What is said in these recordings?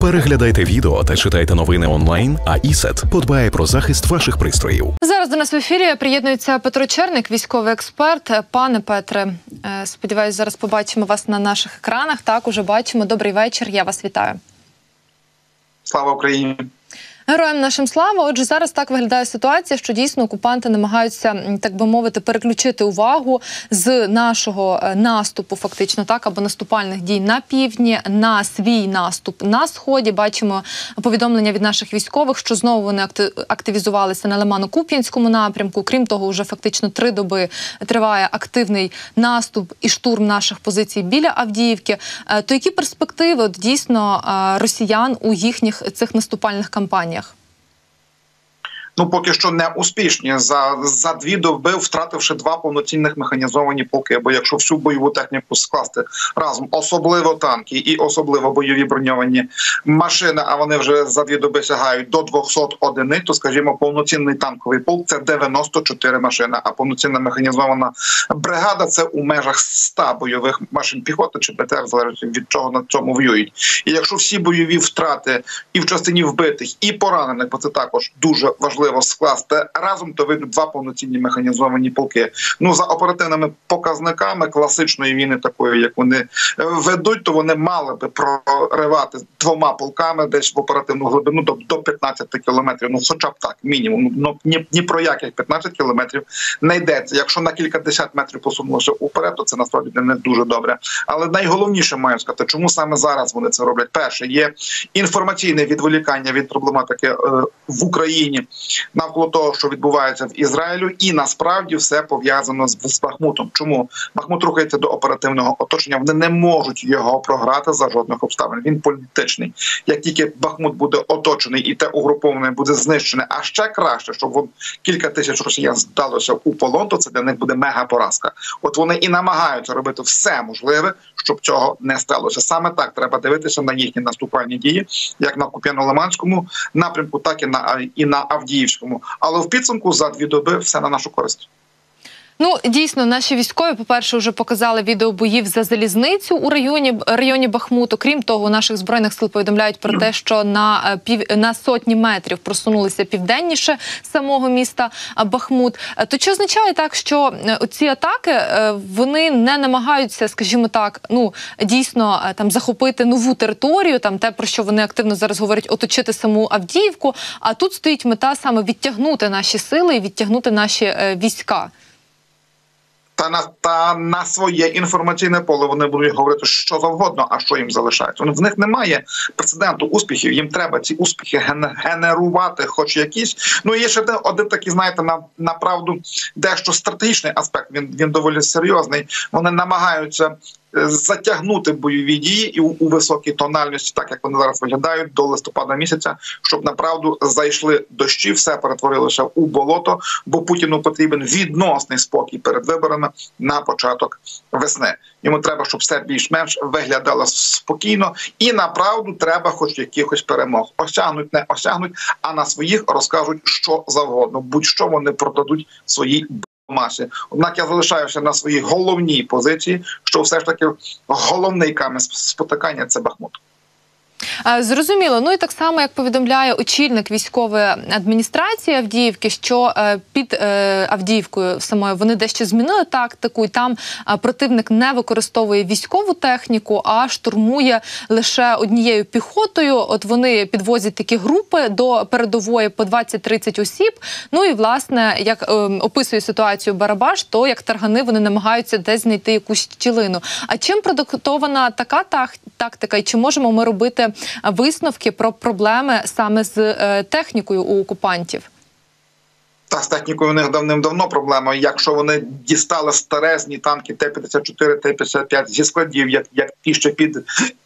Переглядайте відео та читайте новини онлайн. А ІСЕТ подбає про захист ваших пристроїв. Зараз до нас в ефірі приєднується Петро Черник, військовий експерт. Пане Петре, сподіваюся, зараз побачимо вас на наших екранах. Так, уже бачимо. Добрий вечір. Я вас вітаю. Слава Україні. Героям нашим слава. Отже, зараз так виглядає ситуація, що дійсно окупанти намагаються, так би мовити, переключити увагу з нашого е, наступу, фактично так, або наступальних дій на півдні на свій наступ на сході. Бачимо повідомлення від наших військових, що знову вони активізувалися на Лимано-Куп'янському напрямку. Крім того, вже фактично три доби триває активний наступ і штурм наших позицій біля Авдіївки. Е, то які перспективи от, дійсно е, росіян у їхніх цих наступальних кампаніях? Ну поки що не успішні. За за дві доби втративши два повноцінних механізовані полки. Бо якщо всю бойову техніку скласти разом, особливо танки і особливо бойові броньовані машини, а вони вже за дві доби сягають до 200 одиниць, то скажімо, повноцінний танковий полк це 94 машини. А повноцінна механізована бригада це у межах 100 бойових машин піхоти чи БТР, залежить від чого на цьому воюють. І якщо всі бойові втрати і в частині вбитих, і поранених, бо це також дуже важливо можливо скласти разом, то вийдуть два повноцінні механізовані полки. Ну за оперативними показниками класичної війни, такої як вони ведуть, то вони мали би проривати двома полками десь в оперативну глибину до, до 15 кілометрів. Ну хоча б так, мінімум. Ну ні, ні про яких 15 кілометрів не йдеться. Якщо на кілька десят метрів посунулося уперед, то це насправді не дуже добре. Але найголовніше маю сказати, чому саме зараз вони це роблять. Перше є інформаційне відволікання від проблематики е, в Україні навколо того, що відбувається в Ізраїлю, і насправді все пов'язано з, з Бахмутом. Чому Бахмут рухається до оперативного оточення? Вони не можуть його програти за жодних обставин. Він політичний. Як тільки Бахмут буде оточений і те угруповане буде знищене, а ще краще, щоб кілька тисяч росіян здалося у полон, то це для них буде мега поразка. От вони і намагаються робити все можливе, щоб цього не сталося. Саме так треба дивитися на їхні наступальні дії, як на Куп'яно-Лиманському напрямку, так і на і на Авдіївському. Але в підсумку за дві доби все на нашу користь. Ну дійсно, наші військові, по перше, вже показали відео боїв за залізницю у районі районі Бахмуту. Крім того, наших збройних сил повідомляють про те, що на е, пів на сотні метрів просунулися південніше самого міста е, Бахмут. Е, то чи означає так, що ці атаки вони не намагаються, скажімо так, ну дійсно там захопити нову територію, там те про що вони активно зараз говорять, оточити саму Авдіївку. А тут стоїть мета саме відтягнути наші сили і відтягнути наші війська та на та на своє інформаційне поле вони будуть говорити що завгодно, а що їм залишається. В них немає прецеденту успіхів. Їм треба ці успіхи генерувати, хоч якісь. Ну є ще один такий, знаєте, на направду дещо стратегічний аспект. Він він доволі серйозний. Вони намагаються затягнути бойові дії і у, у високій тональності, так як вони зараз виглядають до листопада місяця, щоб направду зайшли дощі, все перетворилося у болото, бо Путіну потрібен відносний спокій перед виборами на початок весни. Йому треба, щоб все більш-менш виглядало спокійно, і направду треба, хоч якихось перемог. Осягнуть, не осягнуть, а на своїх розкажуть що завгодно. Будь-що вони продадуть свої масі. Однак я залишаюся на своїй головній позиції, що все ж таки головний камінь спотикання це Бахмут. Е, зрозуміло. Ну і так само, як повідомляє очільник військової адміністрації Авдіївки, що е, під е, Авдіївкою самою вони дещо змінили тактику, і там противник не використовує військову техніку, а штурмує лише однією піхотою. От вони підвозять такі групи до передової по 20-30 осіб. Ну і власне, як описує ситуацію Барабаш, то як таргани вони намагаються десь знайти якусь щілину. А чим продуктована така тактика, і чи можемо ми робити висновки про проблеми саме з е, технікою у окупантів. Та з технікою у них давним-давно проблема. Якщо вони дістали старезні танки Т-54, Т-55 зі складів, як як ті, що під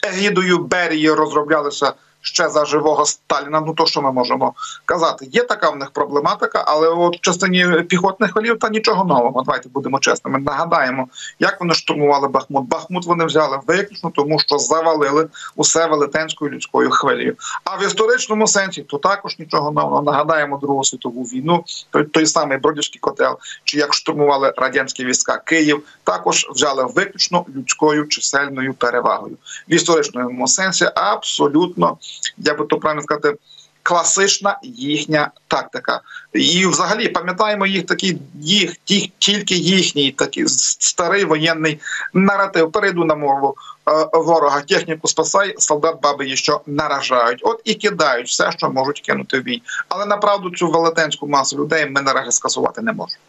егідою Берії розроблялися ще за живого Сталіна. Ну то що ми можемо казати? Є така в них проблематика, але от в частині піхотних валів та нічого нового. Давайте будемо чесними. Нагадаємо, як вони штурмували Бахмут. Бахмут вони взяли виключно, тому що завалили усе велетенською людською хвилею. А в історичному сенсі то також нічого нового. Нагадаємо Другу світову війну, той, той самий Бродівський котел, чи як штурмували радянські війська Київ, також взяли виключно людською чисельною перевагою в історичному сенсі. Абсолютно я би то правильно сказати. Класична їхня тактика, і взагалі пам'ятаємо їх такий їх ті, тільки їхній такий старий воєнний наратив. Перейду на мову е, ворога. Техніку спасай, солдат баби що наражають. От і кидають все, що можуть кинути в бій. Але направду цю велетенську масу людей ми наразі скасувати не можемо.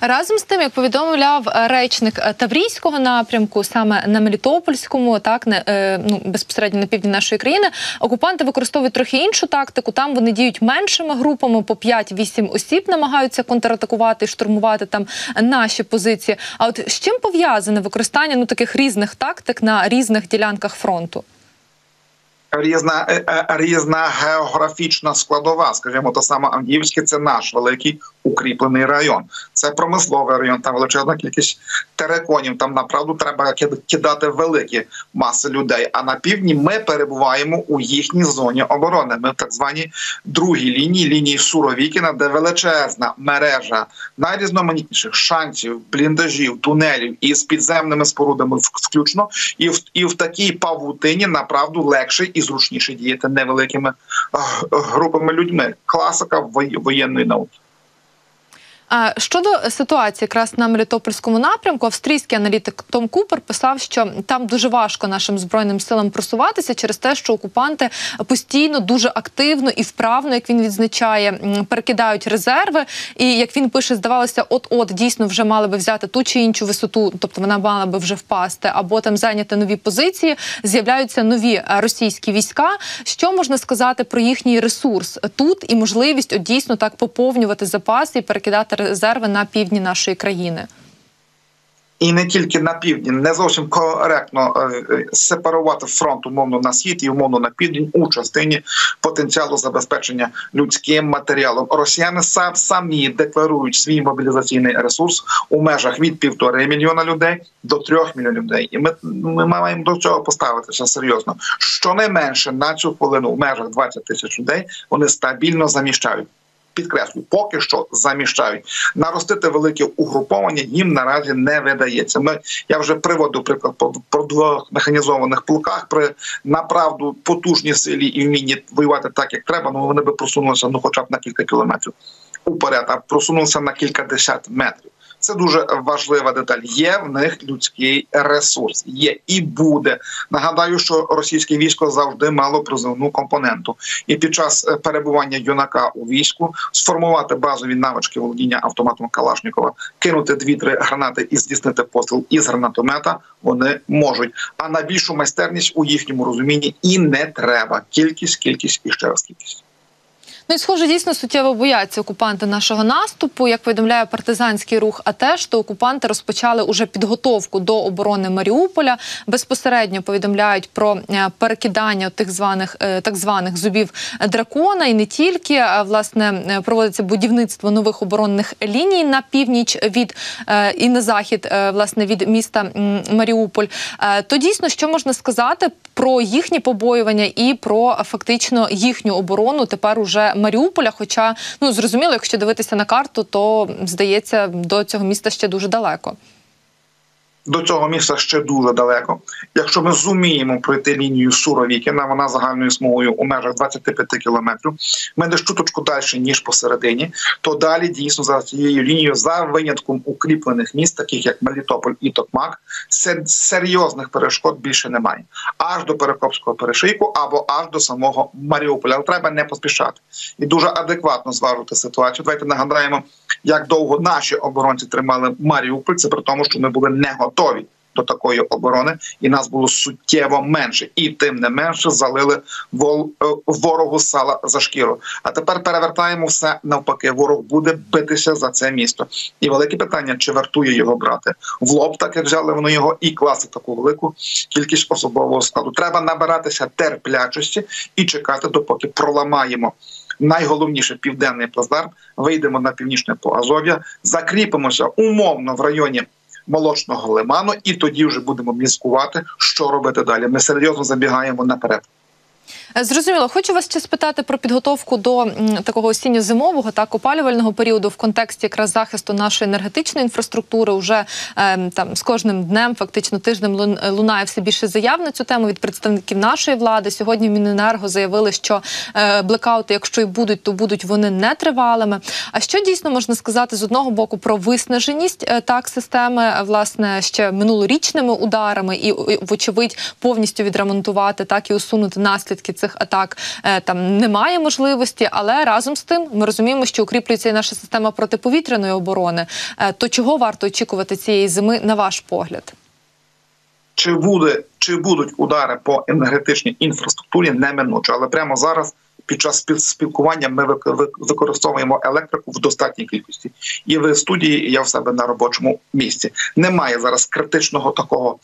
Разом з тим, як повідомляв речник Таврійського напрямку, саме на Мелітопольському, так не е, ну безпосередньо на півдні нашої країни, окупанти використовують трохи іншу тактику. Там вони діють меншими групами по 5-8 осіб, намагаються контратакувати, штурмувати там наші позиції. А от з чим пов'язане використання ну таких різних тактик на різних ділянках фронту? Різна е, е, різна географічна складова. Скажімо, то саме Авдіївське це наш великий укріплений район. Це промисловий район. Там величезна кількість тереконів. Там направду треба кидати великі маси людей. А на півдні ми перебуваємо у їхній зоні оборони. Ми в так званій другій лінії лінії Суровікіна, де величезна мережа найрізноманітніших шансів, бліндажів, тунелів із підземними спорудами включно, і в і в такій павутині направду легше і зручніше діяти невеликими групами людьми. Класика воєнної науки. Щодо ситуації, якраз на Мелітопольському напрямку, австрійський аналітик Том Купер писав, що там дуже важко нашим збройним силам просуватися через те, що окупанти постійно дуже активно і вправно, як він відзначає, перекидають резерви. І як він пише, здавалося, от-от дійсно вже мали би взяти ту чи іншу висоту, тобто вона мала би вже впасти, або там зайняти нові позиції. З'являються нові російські війська. Що можна сказати про їхній ресурс тут і можливість от, дійсно так поповнювати запаси і перекидати резерви на півдні нашої країни. І не тільки на півдні не зовсім коректно е, е, сепарувати фронт умовно на схід і умовно на південь у частині потенціалу забезпечення людським матеріалом. Росіяни сам самі декларують свій мобілізаційний ресурс у межах від півтори мільйона людей до трьох мільйонів людей. І ми ми маємо до цього поставитися серйозно. Щонайменше на цю хвилину в межах 20 тисяч людей вони стабільно заміщають підкреслю, поки що заміщають наростити велике угруповання. Їм наразі не видається. Ми я вже приводу приклад про двох механізованих полках при направду потужній силі і вмінні воювати так, як треба. Ну вони би просунулися ну, хоча б на кілька кілометрів уперед, а просунулися на кілька десят метрів. Це дуже важлива деталь. Є в них людський ресурс, є і буде. Нагадаю, що російське військо завжди мало призовну компоненту, і під час е, перебування юнака у війську сформувати базові навички володіння автоматом Калашникова, кинути дві-три гранати і здійснити постріл із гранатомета. Вони можуть. А на більшу майстерність у їхньому розумінні і не треба. Кількість, кількість і ще раз кількість. Ну і схоже, дійсно суттєво бояться окупанти нашого наступу. Як повідомляє партизанський рух, АТЕШ, то окупанти розпочали уже підготовку до оборони Маріуполя. Безпосередньо повідомляють про е, перекидання тих званих е, так званих зубів дракона, і не тільки а, власне е, проводиться будівництво нових оборонних ліній на північ від і на захід, власне, від міста Маріуполь. То дійсно, що можна сказати про їхні побоювання і про фактично їхню оборону тепер уже Маріуполя. Хоча ну зрозуміло, якщо дивитися на карту, то здається, до цього міста ще дуже далеко до цього міста ще дуже далеко. Якщо ми зуміємо пройти лінію Суровікіна, вона загальною смугою у межах 25 кілометрів. Ми десь чуточку далі ніж посередині, то далі дійсно за цією лінією, за винятком укріплених міст, таких як Мелітополь і Токмак, серйозних перешкод більше немає. Аж до Перекопського перешийку або аж до самого Маріуполя. Але треба не поспішати і дуже адекватно зважувати ситуацію. Давайте нагадаємо, як довго наші оборонці тримали Маріуполь. Це при тому, що ми були не готові готові до такої оборони, і нас було суттєво менше, і тим не менше залили е, ворогу сала за шкіру. А тепер перевертаємо все навпаки. Ворог буде битися за це місто. І велике питання: чи вартує його брати в лоб, так як взяли вони його, і класти таку велику кількість особового складу. Треба набиратися терплячості і чекати, допоки проламаємо. Найголовніше південний плацдарм, вийдемо на північне Поазов'я, закріпимося умовно в районі молочного лиману, і тоді вже будемо мізкувати, що робити далі. Ми серйозно забігаємо наперед. Е, зрозуміло, хочу вас ще спитати про підготовку до такого осінньо-зимового так опалювального періоду в контексті якраз захисту нашої енергетичної інфраструктури. Уже е, там з кожним днем, фактично тижнем лунає все більше заяв на цю тему від представників нашої влади. Сьогодні Міненерго заявили, що е, блекаути, якщо і будуть, то будуть вони нетривалими. А що дійсно можна сказати з одного боку про виснаженість е, так системи, е, власне, ще минулорічними ударами, і, вочевидь повністю відремонтувати так і усунути наслідки цих атак е, там немає можливості, але разом з тим ми розуміємо, що укріплюється і наша система протиповітряної оборони. Е, То чого варто очікувати цієї зими, на ваш погляд? чи буде чи будуть удари по енергетичній інфраструктурі неминуче, але прямо зараз. Під час спіл- спілкування ми вик- вик- використовуємо електрику в достатній кількості. І в студії, і я в себе на робочому місці. Немає зараз критичного такого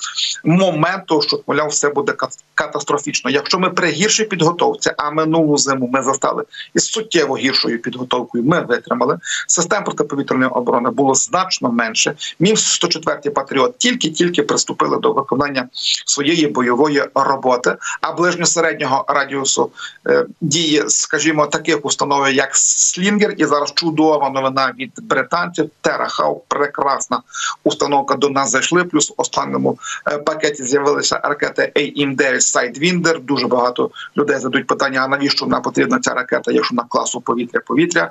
моменту, що мовляв, все буде кат- катастрофічно. Якщо ми при гіршій підготовці, а минулу зиму ми застали із суттєво гіршою підготовкою, ми витримали. Систем протиповітряної оборони було значно менше. Мін 104 патріот тільки-тільки приступили до виконання своєї бойової роботи, а ближньо-середнього радіусу е, дії, скажімо, таких установ, як Слінгер, і зараз чудова новина від британців. Терахау, прекрасна установка до нас зайшли. Плюс в останньому е, пакеті з'явилися ракети AIM-9 Sidewinder. Дуже багато людей задають питання: а навіщо вона потрібна ця ракета, якщо на класу повітря-повітря?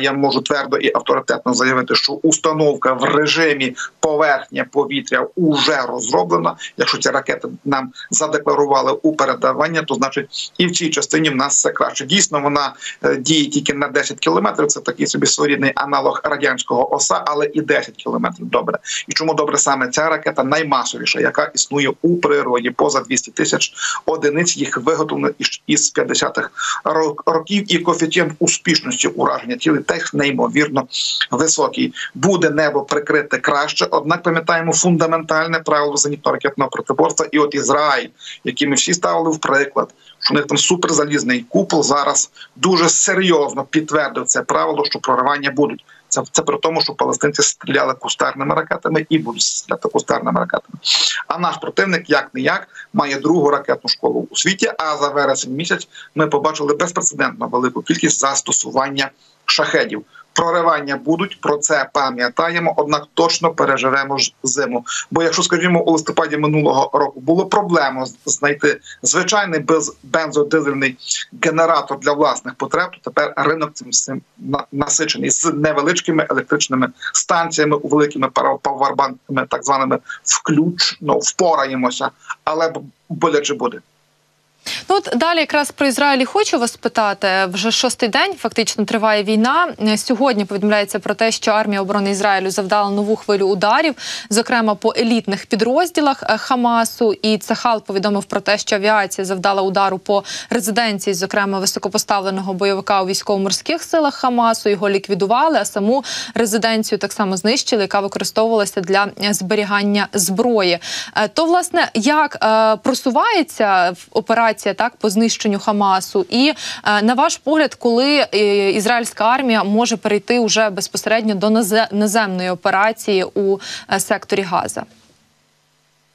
Я можу твердо і авторитетно заявити, що установка в режимі поверхня повітря уже розроблена. Якщо ці ракети нам задекларували у передавання, то значить і в цій частині в нас все краще. Дійсно, вона е, діє тільки на 10 кілометрів. Це такий собі своєрідний аналог радянського оса, але і 10 кілометрів добре. І чому добре саме ця ракета наймасовіша, яка існує у природі поза 200 тисяч одиниць їх виготовлено із- із 50-х років, і коефіцієнт успішності ураження тіли теж неймовірно високий. Буде небо прикрите краще. Однак пам'ятаємо фундаментальне правило зенітно-ракетного протиборства. І от Ізраїль, який ми всі ставили в приклад, що у них там суперзалізний купол зараз дуже серйозно підтвердив це правило, що проривання будуть. Це, це при тому, що палестинці стріляли кустарними ракетами і будуть стріляти кустарними ракетами. А наш противник, як не як, має другу ракетну школу у світі. А за вересень місяць ми побачили безпрецедентно велику кількість застосування шахедів. Проривання будуть, про це пам'ятаємо, однак точно переживемо ж зиму. Бо якщо, скажімо, у листопаді минулого року було проблема знайти звичайний без бензодизельний генератор для власних потреб, то тепер ринок цим насичений з невеличкими електричними станціями у великими павербанками, так званими включно впораємося, але боляче буде. Ну от далі, якраз про Ізраїль хочу вас спитати. Вже шостий день фактично триває війна. Сьогодні повідомляється про те, що армія оборони Ізраїлю завдала нову хвилю ударів, зокрема по елітних підрозділах е, Хамасу. І Цахал повідомив про те, що авіація завдала удару по резиденції, зокрема високопоставленого бойовика у військово-морських силах Хамасу. Його ліквідували, а саму резиденцію так само знищили, яка використовувалася для е, зберігання зброї. Е, То власне як просувається в- операція так по знищенню Хамасу, і е, на ваш погляд, коли е, ізраїльська армія може перейти уже безпосередньо до наземної операції у е, секторі Газа?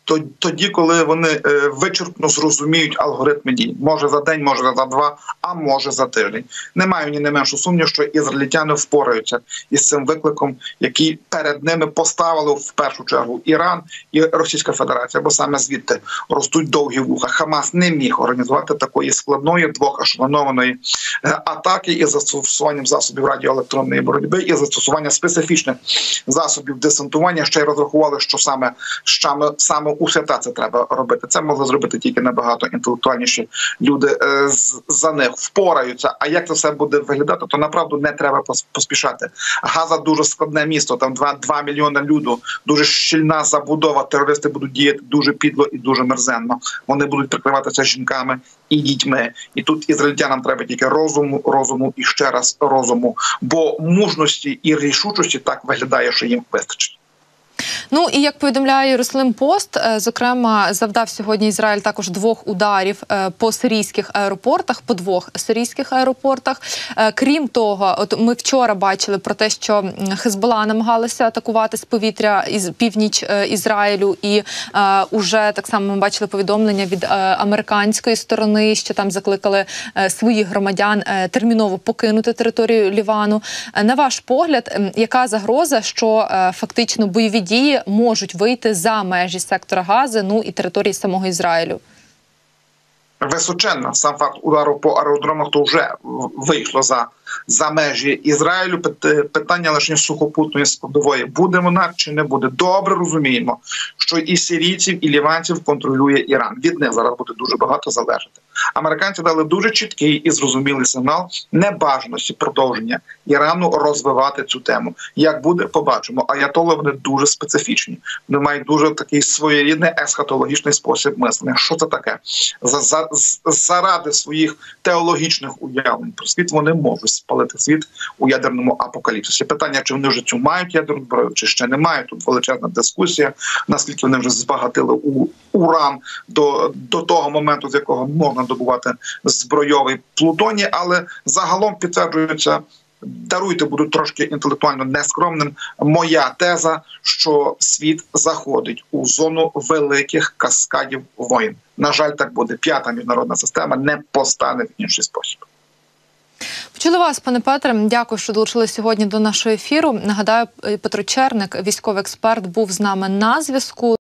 То- тоді, коли вони е, вичерпно зрозуміють алгоритми дій, може за день, може за два, а може за тиждень. Не маю ні не меншу сумнів, що ізраїльтяни впораються із цим викликом, який перед ними поставили в першу чергу Іран і Російська Федерація, бо саме звідти ростуть довгі вуха. Хамас не міг організувати такої складної двохашленованої е, атаки із застосуванням засобів радіоелектронної боротьби і застосування специфічних засобів десантування. Ще й розрахували, що саме саме у свята це треба робити. Це могли зробити тільки набагато інтелектуальніші люди е, за них впораються. А як це все буде виглядати, то направду не треба поспішати. Газа дуже складне місто. Там 2, 2 мільйони люду, дуже щільна забудова. Терористи будуть діяти дуже підло і дуже мерзенно. Вони будуть прикриватися жінками і дітьми. І тут ізраїльтянам треба тільки розуму, розуму і ще раз розуму. Бо мужності і рішучості так виглядає, що їм вистачить. Ну і як повідомляє Єрусалим Пост, е, зокрема, завдав сьогодні Ізраїль також двох ударів е, по сирійських аеропортах, по двох сирійських аеропортах. Е, Крім того, от ми вчора бачили про те, що Хезбола намагалася атакувати з повітря із північ Ізраїлю, і е, уже так само ми бачили повідомлення від американської сторони, що там закликали своїх громадян терміново покинути територію Лівану. На ваш погляд, яка загроза, що фактично бойові дії можуть вийти за межі сектора Гази, ну і території самого Ізраїлю? височенна. Сам факт удару по аеродромах то вже вийшло за, за межі Ізраїлю. Пит- Питання лише сухопутної складової буде вона чи не буде. Добре розуміємо, що і сирійців, і ліванців контролює Іран. Від них зараз буде дуже багато залежати. Американці дали дуже чіткий і зрозумілий сигнал небажаності продовження Ірану розвивати цю тему. Як буде, побачимо. Аятоли вони дуже специфічні. Вони мають дуже такий своєрідний есхатологічний спосіб мислення. Що це таке? За, за, заради своїх теологічних уявлень про світ вони можуть спалити світ у ядерному апокаліпсисі. Питання, чи вони вже цю мають ядерну зброю, чи ще не мають. Тут величезна дискусія, наскільки вони вже збагатили у уран до, до того моменту, з якого можна добувати збройовий плутоній, але загалом підтверджується. Даруйте, буду трошки інтелектуально нескромним. Моя теза, що світ заходить у зону великих каскадів воїн. На жаль, так буде. П'ята міжнародна система не постане в інший спосіб. Почули вас, пане Петре. Дякую, що долучились сьогодні до нашого ефіру. Нагадаю, е, Петро Черник, військовий експерт, був з нами на зв'язку.